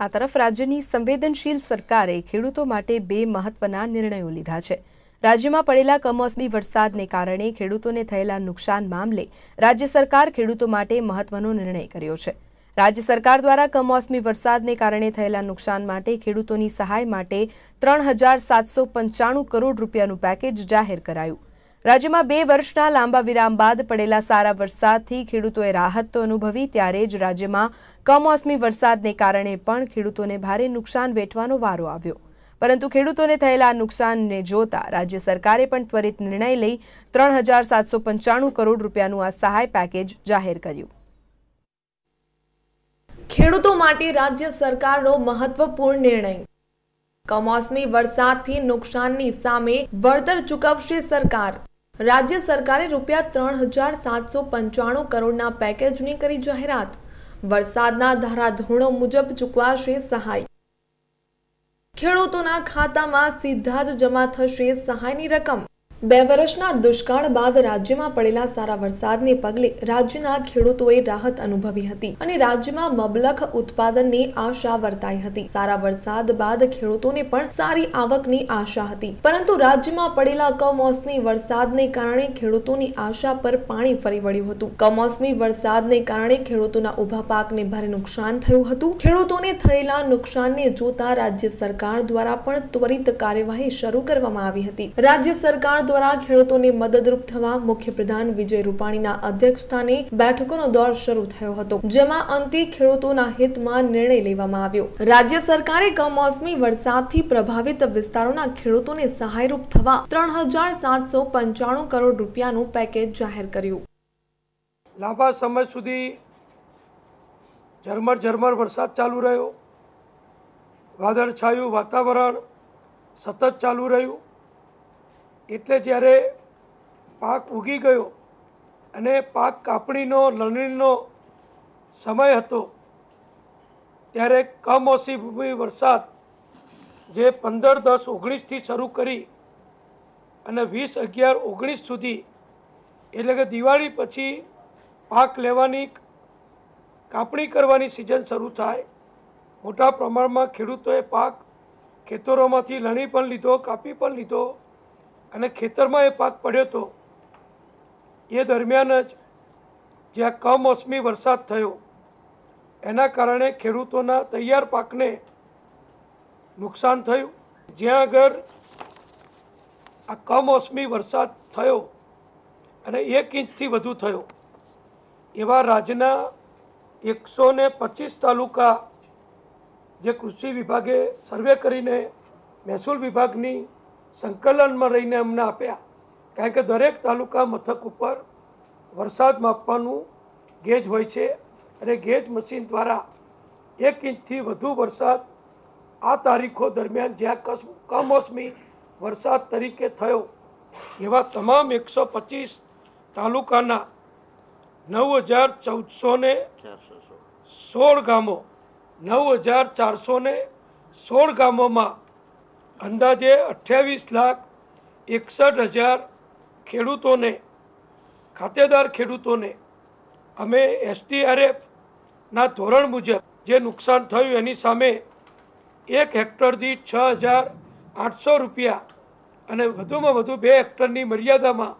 આ તરફ રાજ્યની સંવેદનશીલ સરકારે ખેડૂતો માટે બે મહત્વના નિર્ણયો લીધા છે. રાજ્યમાં પડેલા કમોસમી વરસાદને કારણે ખેડૂતોને થયેલા નુકસાન મામલે રાજ્ય સરકાર ખેડૂતો માટે મહત્વનો નિર્ણય કર્યો છે. રાજ્ય સરકાર દ્વારા કમોસમી વરસાદને કારણે થયેલા નુકસાન માટે ખેડૂતોની સહાય માટે ત્રણ હજાર સાતસો પંચાણું કરોડ રૂપિયાનું પેકેજ જાહેર કરાયું. રાજ્યમાં બે વર્ષના લાંબા વિરામ બાદ પડેલા સારા વરસાદથી ખેડૂતોએ રાહત તો અનુભવી, ત્યારે જ રાજ્યમાં કમોસમી વરસાદને કારણે પણ ખેડૂતોને ભારે નુકસાન વેઠવાનો વારો આવ્યો. પરંતુ ખેડૂતોને થયેલા નુકસાનને જોતા રાજ્ય સરકારે પણ ત્વરિત નિર્ણય લઈ ત્રણ હજાર સાતસો પંચાણું કરોડ રૂપિયાનું આ સહાય પેકેજ જાહેર કર્યું. ખેડૂતો માટે રાજ્ય સરકારનો મહત્વપૂર્ણ નિર્ણય. કમોસમી વરસાદથી નુકસાનની સામે વળતર ચૂકવશે સરકાર. રાજ્ય સરકારે રૂપિયા ત્રણ હજાર સાતસો પંચાણું કરોડના પેકેજની કરી જાહેરાત. વરસાદના ધારાધોરણો મુજબ ચૂકવાશે સહાય. ખેડૂતોના ખાતામાં સીધા જ જમા થશે સહાયની રકમ. બે વર્ષના દુષ્કાળ બાદ રાજ્યમાં પડેલા સારા વરસાદને પગલે રાજ્યના ખેડૂતોએ રાહત અનુભવી હતી અને રાજ્યમાં મબલખ ઉત્પાદનની આશા વર્તાઈ હતી. સારા વરસાદ બાદ ખેડૂતોને પણ સારી આવકની આશા હતી. પરંતુ રાજ્યમાં પડેલા કમોસમી વરસાદને કારણે ખેડૂતોની આશા પર પાણી ફરી વળ્યું હતું. કમોસમી વરસાદને કારણે ખેડૂતોના ઊભા પાકને ભારે નુકસાન થયું હતું. ખેડૂતોને થયેલા નુકસાનને જોતા રાજ્ય સરકાર દ્વારા પણ ત્વરિત કાર્યવાહી શરૂ કરવામાં આવી હતી. રાજ્ય સરકાર દ્વારા ખેડૂતોને મદદરૂપ થવા મુખ્યપ્રધાન વિજય રૂપાણીના અધ્યક્ષસ્થાને બેઠકોનો દોર શરૂ થયો હતો, જેમાં અંતે ખેડૂતોના હિતમાં નિર્ણય લેવામાં આવ્યો. રાજ્ય સરકારે કમોસમી વરસાદથી પ્રભાવિત વિસ્તારોના ખેડૂતોને સહાયરૂપ થવા ત્રણ કરોડ રૂપિયાનું પેકેજ જાહેર કર્યું. લાંબા સમય સુધી ઝરમર ઝરમર વરસાદ ચાલુ રહ્યો. વાદળછાયું વાતાવરણ સતત ચાલુ રહ્યું. એટલે જ્યારે પાક ઉગી ગયો અને પાક કાપણીનો, લણણીનો સમય હતો, ત્યારે કમોસમી વરસાદ જે પંદર દસ ઓગણીસથી શરૂ કરી અને વીસ અગિયાર ઓગણીસ સુધી, એટલે કે દિવાળી પછી પાક લેવાની, કાપણી કરવાની સિઝન શરૂ થાય. મોટા પ્રમાણમાં ખેડૂતોએ પાક ખેતરોમાંથી લણી પણ લીધો, કાપી પણ લીધો. અને ખેતરમાં એ પાક પડ્યો હતો એ દરમિયાન જ જ્યાં કમોસમી વરસાદ થયો, એના કારણે ખેડૂતોના તૈયાર પાકને નુકસાન થયું. જ્યાં આગળ આ કમોસમી વરસાદ થયો અને એક ઇંચથી વધુ થયો, એવા રાજ્યના એકસો ને પચીસ તાલુકા જે કૃષિ વિભાગે સર્વે કરીને મહેસૂલ વિભાગની સંકલનમાં રહીને અમને આપ્યા. કારણ કે દરેક તાલુકા મથક ઉપર વરસાદ માપવાનું ગેજ હોય છે અને ગેજ મશીન દ્વારા એક ઇંચથી વધુ વરસાદ આ તારીખો દરમિયાન જ્યાં કમોસમી વરસાદ તરીકે થયો એવા તમામ એકસો પચીસ તાલુકાના નવ હજાર ચૌદસો ને સોળ. ગામો નવ હજાર ચારસો ને સોળ ગામોમાં અંદાજે અઠ્યાવીસ લાખ એકસઠ હજાર ખેડૂતોને, ખાતેદાર ખેડૂતોને અમે એસડીઆરએફના ધોરણ મુજબ જે નુકસાન થયું એની સામે એક હેક્ટરથી છ હજાર આઠસો રૂપિયા અને વધુમાં વધુ બે હેક્ટરની મર્યાદામાં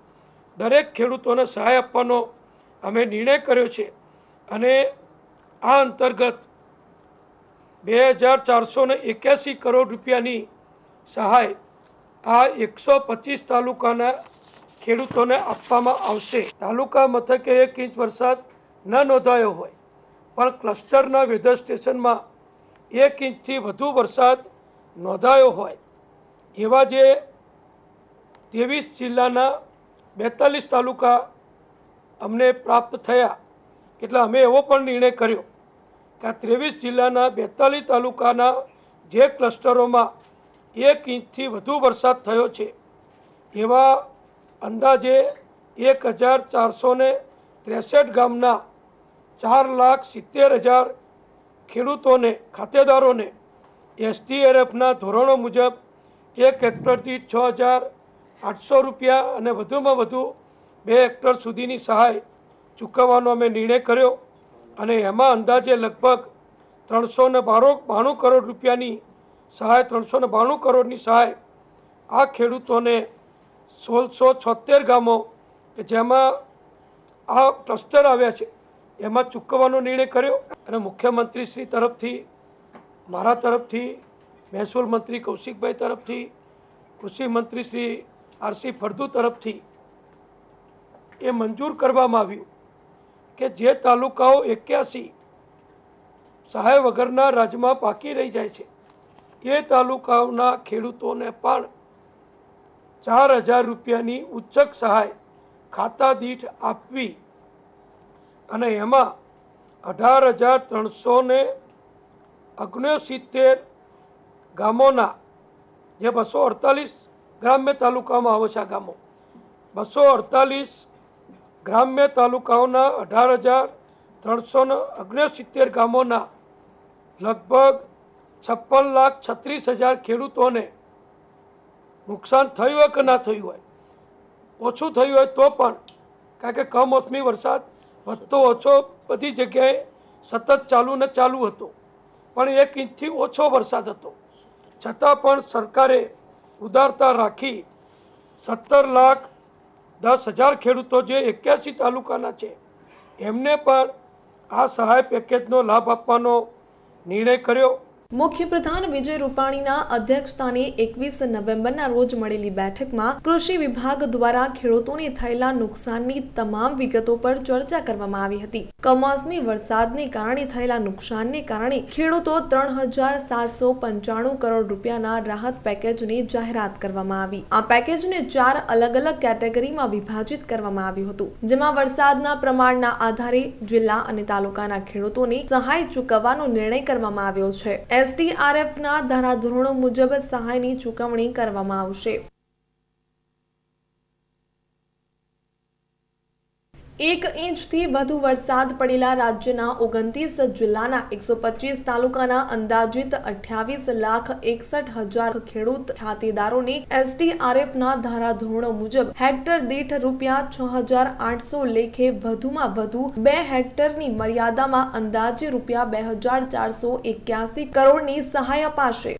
દરેક ખેડૂતોને સહાય આપવાનો અમે નિર્ણય કર્યો છે. અને આ અંતર્ગત બે હજાર ચારસો એક્યાસી કરોડ રૂપિયાની સહાય આ એકસો પચીસ તાલુકાના ખેડૂતોને આપવામાં આવશે. તાલુકા મથકે એક ઇંચ વરસાદ ન નોંધાયો હોય, પણ ક્લસ્ટરના વેધર સ્ટેશનમાં એક ઇંચથી વધુ વરસાદ નોંધાયો હોય, એવા જે ત્રેવીસ જિલ્લાના બેતાલીસ તાલુકા અમને પ્રાપ્ત થયા, એટલે અમે એવો પણ નિર્ણય કર્યો કે આ ત્રેવીસ જિલ્લાના બેતાલીસ તાલુકાના જે ક્લસ્ટરોમાં એક ઇંચથી વધુ વરસાદ થયો છે. એવા અંદાજે એક હજાર ચારસો ત્રેસઠ ગામના ચાર લાખ સિત્તેર હજાર ખેડૂતોને, ખાતેદારોને એસડીઆરએફના ધોરણો મુજબ એક હેક્ટરથી છ હજાર આઠસો રૂપિયા અને વધુમાં વધુ બે હેક્ટર સુધીની સહાય ચૂકવવાનો અમે નિર્ણય કર્યો અને એમાં અંદાજે લગભગ ત્રણસો ને બારો બાણું કરોડ રૂપિયાની સહાય ત્રણસો ને બાણું કરોડની સહાય આ ખેડૂતોને સોળસો છોતેર ગામો કે જેમાં આ ક્લસ્ટર આવ્યા છે, એમાં ચૂકવવાનો નિર્ણય કર્યો અને મુખ્યમંત્રી શ્રી તરફથી, મારા તરફથી, મહેસૂલ મંત્રી કૌશિકભાઈ તરફથી, કૃષિ મંત્રી શ્રી આરસી ફળદુ તરફથી એ મંજૂર કરવામાં આવ્યું કે જે તાલુકાઓ એક્યાસી સહાય વગરના રાજ્યમાં પાકી રહી જાય છે એ તાલુકાઓના ખેડૂતોને પણ ચાર હજાર રૂપિયાની ઉચ્ચક સહાય ખાતા દીઠ આપવી અને એમાં અઢાર હજાર ત્રણસો ને ઓગણસિત્તેર ગામોના જે બસો અડતાલીસ ગ્રામ્ય તાલુકામાં આવે છે આ ગામો, બસો અડતાલીસ ગ્રામ્ય તાલુકાઓના અઢાર હજાર ત્રણસો ને ઓગણસિત્તેર ગામોના લગભગ છપ્પન લાખ છત્રીસ હજાર ખેડૂતોને નુકસાન થયું હોય કે ના થયું હોય? ઓછું થયું હોય તો પણ, કારણ કે કમોસમી વરસાદ વધતો ઓછો બધી જગ્યાએ સતત ચાલુ ને ચાલુ હતો. પણ એક ઇંચથી ઓછો વરસાદ હતો. છતાં પણ સરકારે ઉદારતા રાખી સત્તર લાખ દસ હજાર ખેડૂતો જે એક્યાસી તાલુકાના છે, એમને પણ આ સહાય પેકેજનો લાભ આપવાનો નિર્ણય કર્યો. મુખ્યપ્રધાન વિજય રૂપાણીના અધ્યક્ષસ્થાને એકવીસ નવેમ્બરના રોજ મળેલી બેઠકમાં કૃષિ વિભાગ દ્વારા ખેડૂતોને થયેલા નુકસાનની તમામ વિગતો પર ચર્ચા કરવામાં આવી હતી. કમોસમી વરસાદને કારણે થયેલા નુકસાનને કારણે ખેડૂતો ત્રણ હજાર સાતસો પંચાણું કરોડ રૂપિયાના રાહત પેકેજની જાહેરાત કરવામાં આવી. આ પેકેજને ચાર અલગ અલગ કેટેગરીમાં વિભાજિત કરવામાં આવ્યું હતું, જેમાં વરસાદના પ્રમાણના આધારે જિલ્લા અને તાલુકાના ખેડૂતોને સહાય ચૂકવવાનો નિર્ણય કરવામાં આવ્યો છે. એસડીઆરએફના ધારાધોરણો મુજબ સહાયની ચૂકવણી કરવામાં આવશે. એક ઇંચથી વધુ વરસાદ પડેલા રાજ્યના ઓગણત્રીસ જિલ્લાના એકસો પચીસ તાલુકાના અંદાજિત અઠ્યાવીસ લાખ એકસઠ હજાર ખેડૂત ખાતેદારોને એસડીઆરએફના ધારાધોરણો મુજબ હેક્ટર દીઠ રૂપિયા છ હજાર આઠસો લેખે વધુમાં વધુ બે હેક્ટરની મર્યાદામાં અંદાજે રૂપિયા બે હજાર ચારસો એક્યાસી કરોડની સહાય અપાશે.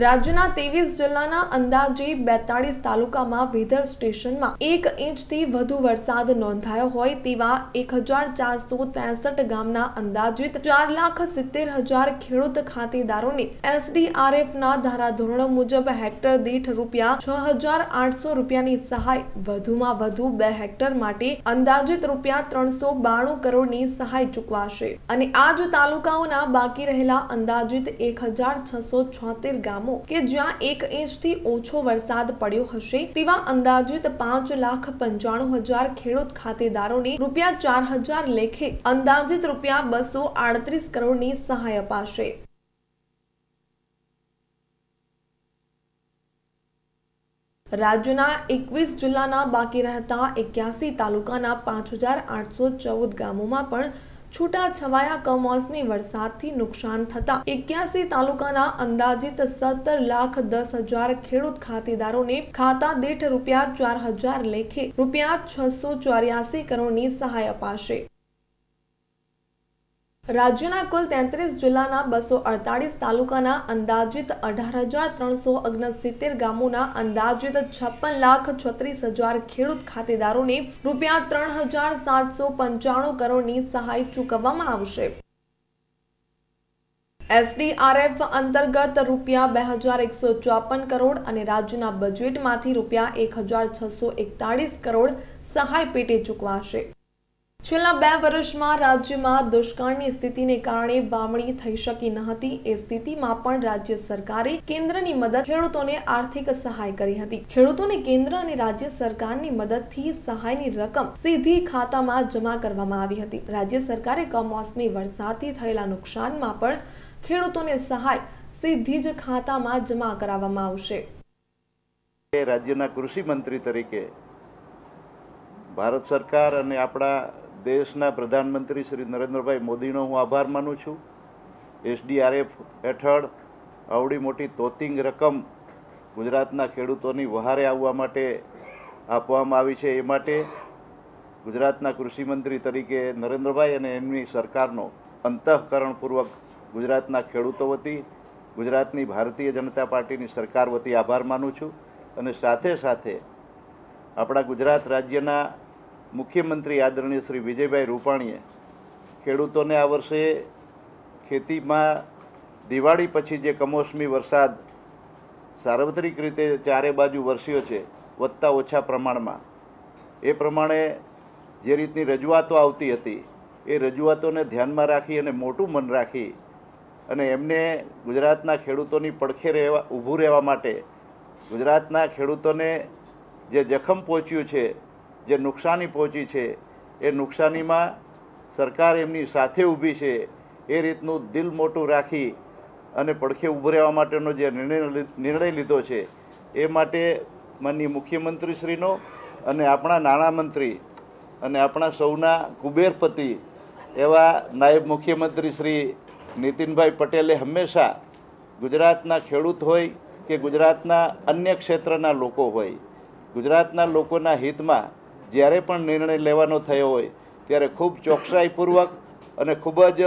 રાજ્યના ત્રેવીસ જિલ્લાના અંદાજે બેતાળીસ તાલુકામાં વેધર સ્ટેશનમાં એક ઇંચથી વધુ વરસાદ નોંધાયો હોય તેવા એક હજાર ચારસો ત્રેસઠ ગામના અંદાજિત ચાર લાખ સિત્તેર હજાર ખેડૂત ખાતેદારોને એસડીઆરએફના ધારાધોરણો મુજબ હેક્ટર દીઠ રૂપિયા છ હજાર આઠસો રૂપિયાની સહાય, વધુમાં વધુ બે હેક્ટર માટે અંદાજિત રૂપિયા ત્રણસો બાણું કરોડની સહાય ચૂકવાશે. અને આ જ તાલુકાઓના બાકી રહેલા અંદાજિત એક હજાર છસો છોતેર ગામો કે જ્યાં એક ઇંચથી ઓછો વરસાદ પડ્યો હશે, તેવા અંદાજિત પાંચ લાખ પંચાણું હજાર ખેડૂત ખાતેદારોને રૂપિયા ચાર હજાર લેખે અંદાજિત રૂપિયા બસો આડત્રીસ કરોડની સહાય અપાશે. રાજ્યના એકવીસ જિલ્લાના બાકી રહેતા એક્યાસી તાલુકાના પાંચ હજાર આઠસો ચૌદ ગામોમાં પણ છૂટા છવાયા કમોસમી વરસાદથી નુકસાન થતા એક્યાસી તાલુકાના અંદાજિત સત્તર લાખ દસ હજાર ખેડૂત ખાતેદારોને ખાતા દીઠ રૂપિયા ચાર હજાર લેખે રૂપિયા છસો ચોર્યાસી કરોડની સહાય અપાશે. રાજ્યના કુલ તેત્રીસ જિલ્લાના બસો અડતાલીસ તાલુકાના અંદાજિત અઢાર હજાર ત્રણસો ઓગણસિત્તેર ગામોના અંદાજિત છપ્પન લાખ છત્રીસ હજાર ખેડૂત ખાતેદારોને રૂપિયા ત્રણ હજાર સાતસો પંચાણું કરોડની સહાય ચૂકવવામાં આવશે. એસડીઆરએફ અંતર્ગત રૂપિયા બે હજાર એકસો ચોપન કરોડ અને રાજ્યના બજેટમાંથી રૂપિયા એક હજાર છસો એકતાળીસ કરોડ સહાય પેટે ચૂકવાશે. છેલ્લા બે વર્ષમાં રાજ્યમાં દુષ્કાળની સ્થિતિને કારણે વાવણી થઈ શકી ન હતી. એ સ્થિતિમાં પણ રાજ્ય સરકારે કેન્દ્રની મદદ ખેડૂતોને આર્થિક સહાય કરી હતી. ખેડૂતોને કેન્દ્ર અને રાજ્ય સરકારની મદદથી સહાયની રકમ સીધી ખાતામાં જમા કરવામાં આવી હતી. રાજ્ય સરકારે કમોસમી વરસાદથી થયેલા નુકસાનમાં પણ ખેડૂતોને સહાય સીધી જ ખાતામાં જમા કરાવવામાં આવશે. રાજ્યના કૃષિ મંત્રી તરીકે ભારત સરકાર અને આપણા દેશના પ્રધાનમંત્રી શ્રી નરેન્દ્રભાઈ મોદીનો હું આભાર માનું છું. એસડીઆરએફ હેઠળ આવડી મોટી તોતિંગ રકમ ગુજરાતના ખેડૂતોની વહારે આવવા માટે આપવામાં આવી છે. એ માટે ગુજરાતના કૃષિમંત્રી તરીકે નરેન્દ્રભાઈ અને એમની સરકારનો અંતઃકરણપૂર્વક ગુજરાતના ખેડૂતો વતી, ગુજરાતની ભારતીય જનતા પાર્ટીની સરકાર વતી આભાર માનું છું. અને સાથે સાથે આપણા ગુજરાત રાજ્યના મુખ્યમંત્રી આદરણીય શ્રી વિજયભાઈ રૂપાણીએ ખેડૂતોને આ વર્ષે ખેતીમાં દિવાળી પછી જે કમોસમી વરસાદ સાર્વત્રિક રીતે ચારે બાજુ વરસ્યો છે, વધતા ઓછા પ્રમાણમાં, એ પ્રમાણે જે રીતની રજૂઆતો આવતી હતી, એ રજૂઆતોને ધ્યાનમાં રાખી અને મોટું મન રાખી અને એમને ગુજરાતના ખેડૂતોની પડખે રહેવા, ઊભું રહેવા માટે ગુજરાતના ખેડૂતોને જે જખમ પહોંચ્યું છે જે નુકસાની પહોંચી છે, એ નુકસાનીમાં સરકાર એમની સાથે ઊભી છે, એ રીતનું દિલ મોટું રાખી અને પડખે ઊભું રહેવા માટેનો જે નિર્ણય નિર્ણય લીધો છે, એ માટે માનનીય મુખ્યમંત્રીશ્રીનો અને આપણા નાણામંત્રી અને આપણા સૌના કુબેરપતિ એવા નાયબ મુખ્યમંત્રી શ્રી નીતિનભાઈ પટેલે હંમેશા ગુજરાતના ખેડૂત હોય કે ગુજરાતના અન્ય ક્ષેત્રના લોકો હોય, ગુજરાતના લોકોના હિતમાં જ્યારે પણ નિર્ણય લેવાનો થયો હોય, ત્યારે ખૂબ ચોકસાઈપૂર્વક અને ખૂબ જ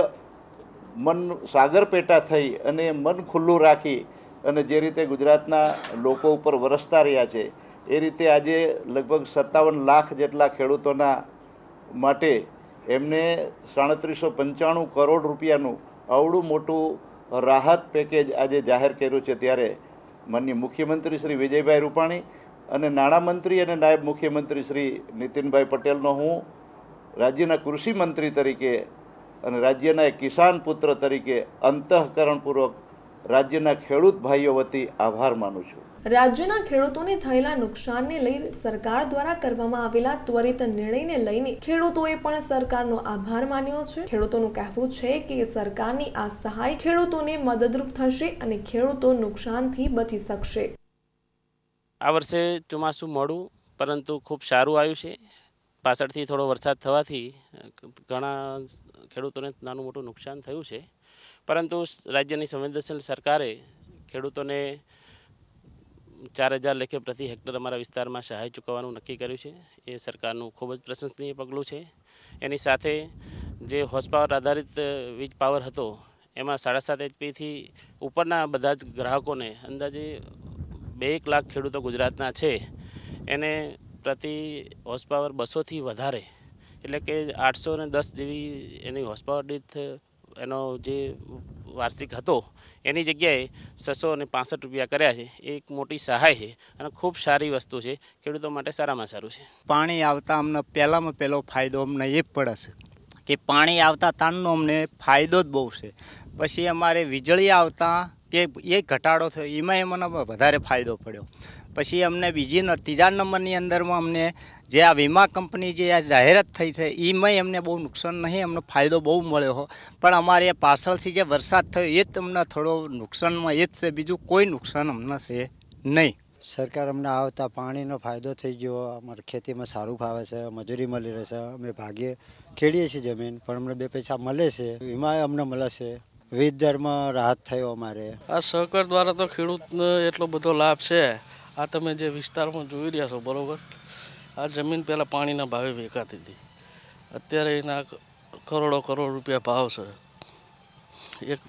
મન સાગર પેટા થઈ અને મન ખુલ્લું રાખી અને જે રીતે ગુજરાતના લોકો ઉપર વરસતા રહ્યા છે, એ રીતે આજે લગભગ સત્તાવન લાખ જેટલા ખેડૂતોના માટે એમને સાડત્રીસો પંચાણું કરોડ રૂપિયાનું આવડું મોટું રાહત પેકેજ આજે જાહેર કર્યું છે. ત્યારે માનનીય મુખ્યમંત્રી શ્રી વિજયભાઈ રૂપાણી અને નાણામંત્રી અને નાયબ મુખ્યમંત્રી શ્રી નીતિનભાઈ પટેલનો હું રાજ્યના કૃષિ મંત્રી તરીકે અને રાજ્યના કિસાન પુત્ર તરીકે અંતઃકરણપૂર્વક રાજ્યના ખેડૂત ભાઈઓ વતી આભાર માનું છું. રાજ્યના ખેડૂતોને થયેલા નુકસાનને લઈ સરકાર દ્વારા કરવામાં આવેલા ત્વરિત નિર્ણયને લઈને ખેડૂતોએ પણ સરકારનો આભાર માન્યો છે. ખેડૂતોનું કહેવું છે કે સરકારની આ સહાય ખેડૂતોને મદદરૂપ થશે અને ખેડૂતો નુકસાનથી બચી શકશે. આ વર્ષે ચોમાસું મોડું, પરંતુ ખૂબ સારું આવ્યું છે. પાછળથી થોડો વરસાદ થવાથી, ઘણા ખેડૂતોને નાનું મોટું નુકસાન થયું છે. પરંતુ રાજ્યની સંવેદનશીલ સરકારે ખેડૂતોને ચાર હજાર લેખે પ્રતિ હેક્ટર અમારા વિસ્તારમાં સહાય ચૂકવવાનું નક્કી કર્યું છે. એ સરકારનું ખૂબ જ પ્રશંસનીય પગલું છે. એની સાથે જે હોર્સ પાવર આધારિત વીજ પાવર હતો, એમાં સાડા સાત એચપીથી ઉપરના બધા જ ગ્રાહકોને અંદાજે બે એક લાખ ખેડૂતો ગુજરાતના છે. એને પ્રતિ હોર્સ બસોથી વધારે, એટલે કે આઠસો ને દસ જેવી એની હોર્સ પાવર દીઠ એનો જે વાર્ષિક હતો, એની જગ્યાએ છસો અને પાસઠ રૂપિયા કર્યા છે. એ એક મોટી સહાય છે અને ખૂબ સારી વસ્તુ છે. ખેડૂતો માટે સારામાં સારું છે. પાણી આવતા અમને પહેલામાં પહેલો ફાયદો અમને એ પડે છે કે પાણી આવતા તાણનો અમને ફાયદો જ બહુ છે. પછી અમારે વીજળી આવતા કે એ ઘટાડો થયો, એમાં એમને મને વધારે ફાયદો પડ્યો. પછી અમને બીજી ત્રીજા નંબરની અંદરમાં અમને જે આ વીમા કંપની જે આ જાહેરાત થઈ છે, એમાંય અમને બહુ નુકસાન નહીં, અમને ફાયદો બહુ મળ્યો હો. પણ અમારે પાછળથી જે વરસાદ થયો, એ જ અમને થોડો નુકસાનમાં, એ જ છે. બીજું કોઈ નુકસાન અમને છે નહીં. સરકાર અમને આવતા પાણીનો ફાયદો થઈ ગયો. અમારે ખેતીમાં સારું ફાવે છે, મજૂરી મળી રહે છે. અમે ભાગીએ ખેડીએ છીએ જમીન, પણ અમને બે પૈસા મળે છે. વીમા અમને મળે છે. વીજ દરમાં રાહત થયો અમારે. આ સહકાર દ્વારા તો ખેડૂતને એટલો બધો લાભ છે. આ તમે જે વિસ્તારમાં જોઈ રહ્યા છો, બરોબર? આ જમીન પહેલાં પાણીના ભાવે વેચાતી હતી. અત્યારે એના કરોડો કરોડ રૂપિયા ભાવ છે. એક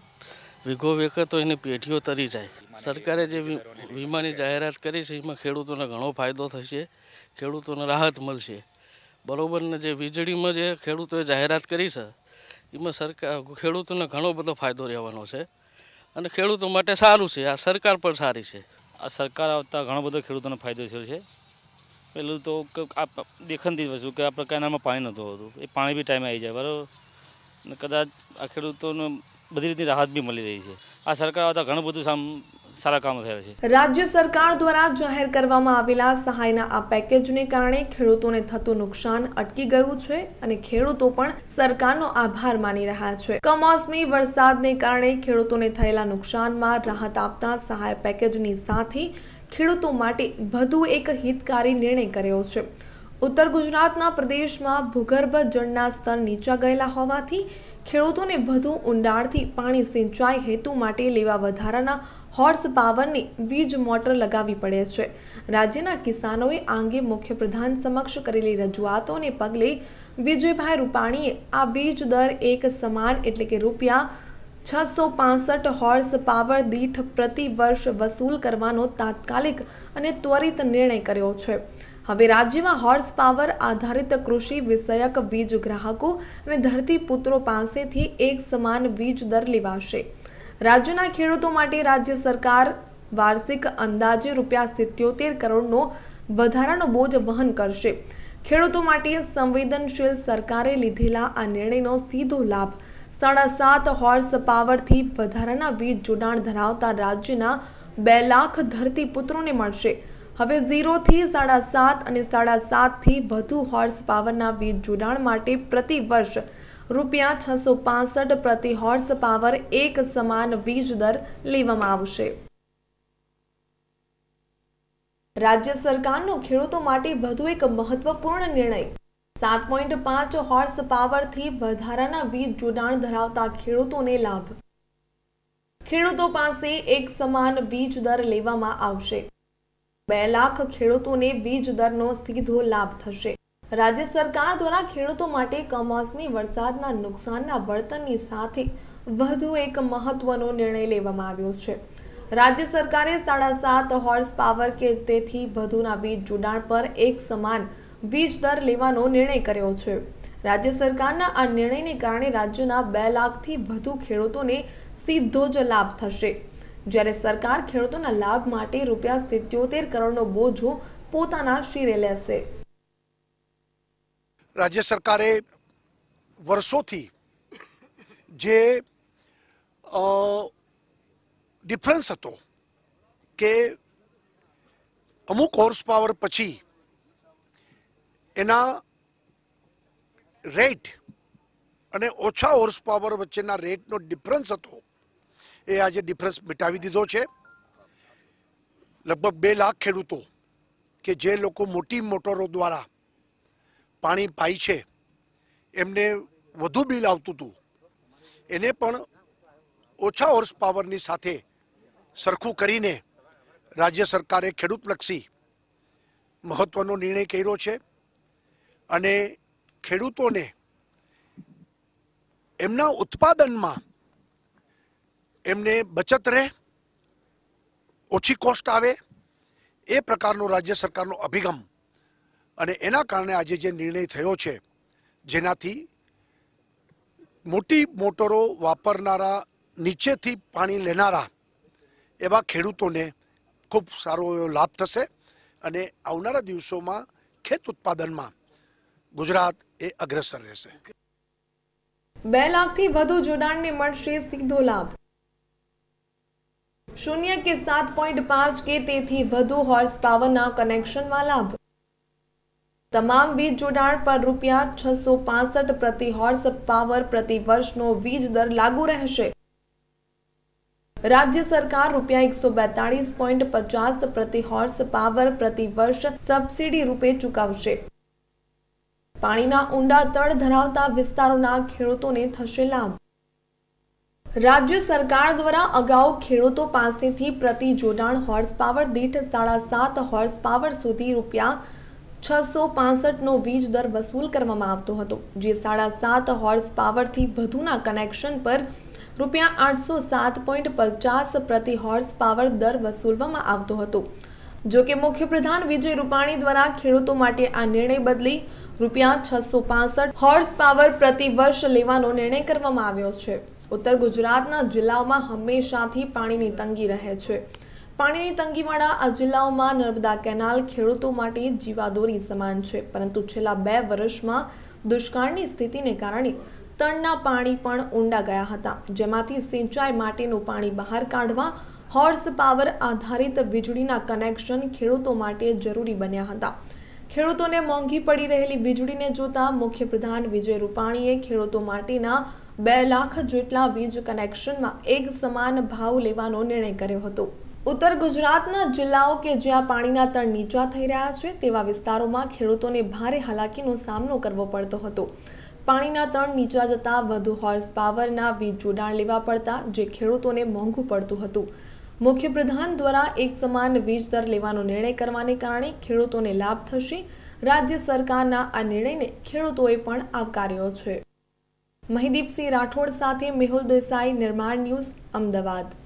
વીઘો વેકે તો એની પેઢીઓ તરી જાય. સરકારે જે વીમાની જાહેરાત કરી છે, એમાં ખેડૂતોને ઘણો ફાયદો થશે. ખેડૂતોને રાહત મળશે. બરોબર ને જે વીજળીમાં જે ખેડૂતોએ જાહેરાત કરી છે એમાં સરકાર ખેડૂતોને ઘણો બધો ફાયદો રહેવાનો છે. અને ખેડૂતો માટે સારું છે. આ સરકાર પણ સારી છે. આ સરકાર આવતા ઘણો બધો ખેડૂતોને ફાયદો થયો છે. પહેલું તો આ દેખનથી વસ્તુ કે આ પ્રકારનામાં પાણી નહોતું હોતું. એ પાણી બી ટાઈમે આવી જાય, બરાબર? અને કદાચ આ ખેડૂતોને બધી રીતની રાહત બી મળી રહી છે. આ સરકાર આવતા ઘણું બધું સામ સારા કામો થયેલા છે. રાજ્ય સરકાર દ્વારા જાહેર કરવામાં આવેલા સહાયના આ પેકેજને કારણે ખેડૂતોને થતું નુકસાન અટકી ગયું છે અને ખેડૂતો પણ સરકારનો આભાર માની રહ્યા છે. કમોસમી વરસાદને કારણે ખેડૂતોને થયેલા નુકસાનમાં રાહત આપતા સહાય પેકેજની સાથે ખેડૂતો માટે વધુ એક હિતકારી નિર્ણય કર્યો છે. ઉત્તર ગુજરાતના પ્રદેશમાં ભૂગર્ભ જળના સ્તર નીચા ગયેલા હોવાથી ખેડૂતોને વધુ ઊંડાણથી પાણી સિંચાઈ હેતુ માટે લેવા વધારાના હોર્સ પાવરની વીજ મોટર લગાવવી પડે છે. રાજ્યના કિસાનોએ આ અંગે મુખ્યપ્રધાન સમક્ષ કરેલી રજૂઆતોને પગલે વિજયભાઈ રૂપાણીએ આ વીજ દર એક સમાન એટલે કે રૂપિયા છસો પાસઠ હોર્સ પાવર દીઠ પ્રતિ વર્ષ વસૂલ કરવાનો તાત્કાલિક અને ત્વરિત નિર્ણય કર્યો છે. હવે રાજ્યમાં હોર્સ પાવર આધારિત કૃષિ વિષયક વીજ ગ્રાહકો અને ધરતીપુત્રો પાસેથી એક સમાન વીજ દર લેવાશે. રાજ્યના ખેડૂતો માટે રાજ્ય સરકાર વાર્ષિક અંદાજે રૂપિયા સિત્યોતેર કરોડનો વધારાનો બોજ વહન કરશે. ખેડૂતો માટે સંવેદનશીલ સરકારે લીધેલા આ નિર્ણયનો સીધો લાભ સાડા સાત હોર્સ પાવરથી વધારાના વીજ જોડાણ ધરાવતા રાજ્યના બે લાખ ધરતીપુત્રોને મળશે. હવે ઝીરોથી સાડા સાત અને સાડા સાતથી વધુ હોર્સ પાવરના વીજ જોડાણ માટે પ્રતિ વર્ષ રૂપિયા છસો પાસઠ પ્રતિ હોર્સ પાવર એક સમાન વીજ દર લેવામાં આવશે. રાજ્ય સરકારનો ખેડૂતો માટે વધુ એક મહત્વપૂર્ણ નિર્ણય. સાત પોઈન્ટ પાંચ હોર્સ પાવરથી વધારાના વીજ જોડાણ ધરાવતા ખેડૂતોને લાભ. ખેડૂતો પાસે એક સમાન વીજ દર લેવામાં આવશે. બે લાખ ખેડૂતોને વીજ દરનો સીધો લાભ થશે. રાજ્ય સરકાર દ્વારા ખેડૂતો માટે કમોસમી વરસાદના નુકસાનના વળતરની સાથે વધુ એક મહત્વનો નિર્ણય લેવામાં આવ્યો છે. રાજ્ય સરકારે સાડા સાત હોર્સ પાવર કે તેથી વધુના વીજ જોડાણ પર એક સમાન વીજ દર લેવાનો નિર્ણય કર્યો છે. રાજ્ય સરકારના આ નિર્ણયને કારણે રાજ્યના બે લાખથી વધુ ખેડૂતોને સીધો જ લાભ થશે. જ્યારે સરકાર ખેડૂતોના લાભ માટે રૂપિયા સિત્યોતેર કરોડનો બોજો પોતાના શિરે લેશે. રાજ્ય સરકારે વર્ષોથી જે ડિફરન્સ હતો કે અમુક હોર્સ પાવર પછી એના રેટ અને ઓછા હોર્સ પાવર વચ્ચેના રેટનો ડિફરન્સ હતો એ આજે ડિફરન્સ મિટાવી દીધો છે. લગભગ બે લાખ ખેડૂતો કે જે લોકો મોટી મોટરો દ્વારા પાણી પાય છે, એમને વધુ બિલ આવતું હતું. એને પણ ઓછા હોર્સ પાવરની સાથે સરખું કરીને રાજ્ય સરકારે ખેડૂતલક્ષી મહત્વનો નિર્ણય કર્યો છે અને ખેડૂતોને એમના ઉત્પાદનમાં એમને બચત રહે, ઓછી કોસ્ટ આવે, એ પ્રકારનો રાજ્ય સરકારનો અભિગમ અને એના કારણે આજે જે નિર્ણય થયો છે, જેનાથી મોટી મોટરો વાપરનારા, નીચેથી પાણી લેનારા એવા ખેડૂતોને ખૂબ સારો એવો લાભ થશે અને આવનારા દિવસોમાં ખેત ઉત્પાદનમાં ગુજરાત એ અગ્રેસર રહેશે. બે લાખથી વધુ જોડાણને મળશે સીધો લાભ. શૂન્ય કે સાત પોઈન્ટ પાંચ કે તેથી વધુ હોર્સ પાવરના કનેક્શનમાં લાભ. તમામ વીજ જોડાણ પર રૂપિયા છસો પાસઠ પ્રતિ હોર્સ પાવર પ્રતિ વર્ષનો વીજ દર લાગુ રહેશે. રાજ્ય સરકાર રૂપિયા એકસો બેતાળીસ પોઈન્ટ પચાસ પ્રતિ હોર્સ પાવર પ્રતિ વર્ષ સબસિડી રૂપે ચૂકવશે. પાણીના ઊંડા તળ ધરાવતા વિસ્તારોના ખેડૂતોને થશે લાભ. રાજ્ય સરકાર દ્વારા અગાઉ ખેડૂતો પાસેથી પ્રતિ જોડાણ હોર્સ પાવર દીઠ સાડા સાત હોર્સ પાવર સુધી રૂપિયા છસો પાસઠનો વીજ દર વસૂલ કરવામાં આવતો હતો, જે સાડા સાત હોર્સ પાવરથી વધુના કનેક્શન પર રૂપિયા આઠસો સાત પોઈન્ટ પચાસ પ્રતિ હોર્સ પાવર દર વસૂલવામાં આવતો હતો. જો કે મુખ્યપ્રધાન વિજય રૂપાણી દ્વારા ખેડૂતો માટે આ નિર્ણય બદલી રૂપિયા છસો પાસઠ હોર્સ પાવર પ્રતિ વર્ષ લેવાનો નિર્ણય કરવામાં આવ્યો છે. ઉત્તર ગુજરાતના જિલ્લાઓમાં હંમેશાથી પાણીની તંગી રહે છે. પાણીની તંગીવાળા આ જિલ્લાઓમાં નર્મદા કેનાલ ખેડૂતો માટે જીવાદોરી સમાન છે. પરંતુ છેલ્લા બે વર્ષમાં દુષ્કાળની સ્થિતિને કારણે તણના પાણી પણ ઊંડા ગયા હતા. જેમાંથી સિંચાઈ માટેનું પાણી બહાર કાઢવા હોર્સ પાવર આધારિત વીજળીના કનેક્શન ખેડૂતો માટે જરૂરી બન્યા હતા. ખેડૂતોને મોંઘી પડી રહેલી વીજળીને જોતા મુખ્યપ્રધાન વિજય રૂપાણીએ ખેડૂતો માટેના બે લાખ જેટલા વીજ કનેક્શનમાં એક સમાન ભાવ લેવાનો નિર્ણય કર્યો હતો. ઉત્તર ગુજરાતના જિલ્લાઓ કે જ્યાં પાણીના તળ નીચા થઈ રહ્યા છે, તેવા વિસ્તારોમાં ખેડૂતોને ભારે હાલાકીનો સામનો કરવો પડતો હતો. પાણીના તળ નીચા જતાં વધુ હોર્સ પાવરના વીજ જોડાણ લેવા પડતા જે ખેડૂતોને મોંઘું પડતું હતું. મુખ્યપ્રધાન દ્વારા એક સમાન વીજ દર લેવાનો નિર્ણય કરવાને કારણે ખેડૂતોને લાભ થશે. રાજ્ય સરકારના આ નિર્ણયને ખેડૂતોએ પણ આવકાર્યો છે. મહિદીપસિંહ રાઠોડ સાથે મેહુલ દેસાઈ, નિર્માણ ન્યૂઝ, અમદાવાદ.